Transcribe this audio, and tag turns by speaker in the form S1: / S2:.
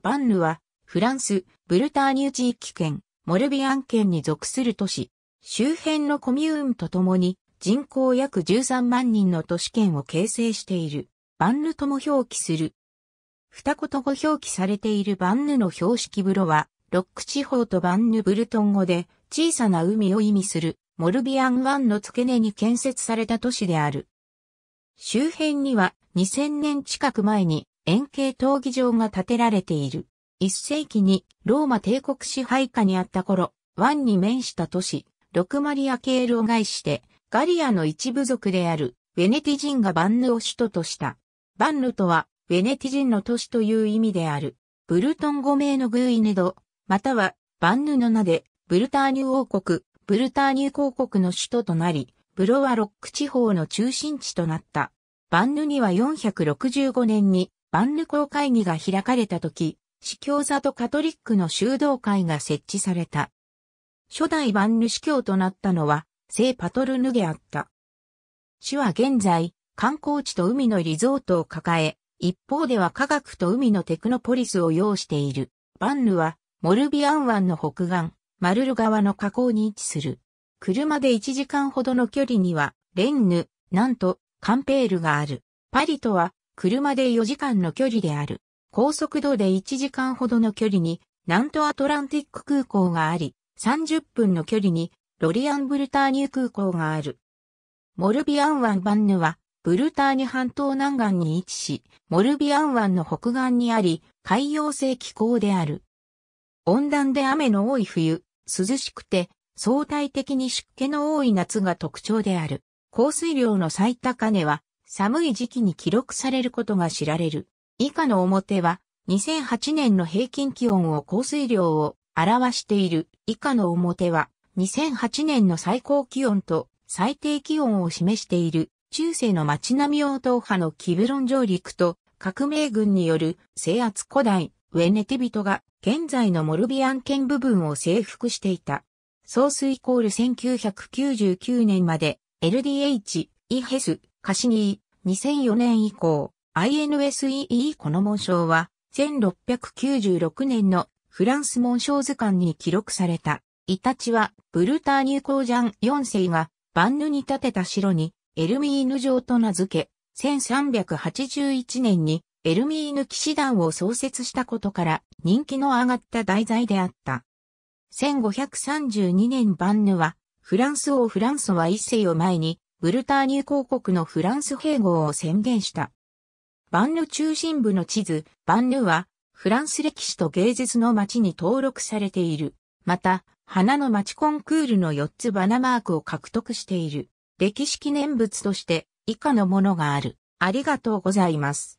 S1: バンヌは、フランス、ブルターニュ地域圏、モルビアン県に属する都市。周辺のコミューンとともに、人口約13万人の都市圏を形成している。バンヌとも表記する。二言語表記されているバンヌの標識風呂は、ロック地方とバンヌブルトン語で、小さな海を意味する、モルビアン湾の付け根に建設された都市である。周辺には2000年近く前に円形闘技場が建てられている。一世紀にローマ帝国支配下にあった頃、湾に面した都市、ロクマリアケールを害して、ガリアの一部族であるウェネティ人がバンヌを首都とした。バンヌとはウェネティ人の都市という意味である。ブルトン語名のグーイネド、またはバンヌの名でブルターニュ王国、ブルターニュ公国の首都となり、ブロワロック地方の中心地となった。バンヌには465年にバンヌ公会議が開かれた時、司教座とカトリックの修道会が設置された。初代バンヌ司教となったのは、聖パトルヌであった。市は現在、観光地と海のリゾートを抱え、一方では科学と海のテクノポリスを要している。バンヌは、モルビアン湾の北岸、マルル川の河口に位置する。車で1時間ほどの距離には、レンヌ、なんと、カンペールがある。パリとは、車で4時間の距離である。高速道で1時間ほどの距離に、南東アトランティック空港があり、30分の距離に、ロリアンブルターニュ空港がある。モルビアン湾バンヌは、ブルターニュ半島南岸に位置し、モルビアン湾の北岸にあり、海洋性気候である。温暖で雨の多い冬、涼しくて相対的に湿気の多い夏が特徴である。降水量の最高値は寒い時期に記録されることが知られる。以下の表は2008年の平均気温を降水量を表している。以下の表は2008年の最高気温と最低気温を示している中世の町並み応答派のキブロン上陸と革命軍による制圧古代ウェネティビトが現在のモルビアン県部分を征服していた。総水イコール1999年まで LDH、イヘス、カシニー、2004年以降、INSEE この紋章は1696年のフランス紋章図鑑に記録された。イタチはブルターニュコージャン4世がバンヌに建てた城にエルミーヌ城と名付け、1381年にエルミーヌ騎士団を創設したことから人気の上がった題材であった。1532年バンヌは、フランス王フランソワ一世を前に、ブルターニュ公国のフランス併合を宣言した。バンヌ中心部の地図、バンヌは、フランス歴史と芸術の街に登録されている。また、花の街コンクールの4つバナマークを獲得している。歴史記念物として、以下のものがある。ありがとうございます。